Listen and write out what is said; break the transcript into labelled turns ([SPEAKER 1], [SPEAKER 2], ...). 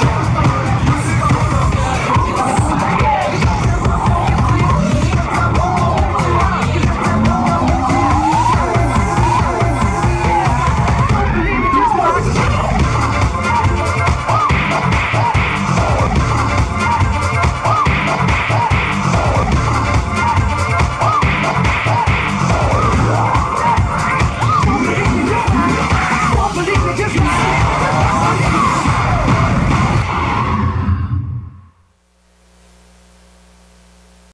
[SPEAKER 1] Show.